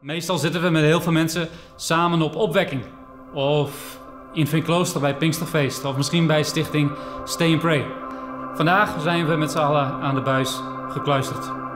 Meestal zitten we met heel veel mensen samen op opwekking. Of in Vinklooster bij Pinksterfeest. Of misschien bij stichting Stay and Pray. Vandaag zijn we met z'n allen aan de buis gekluisterd.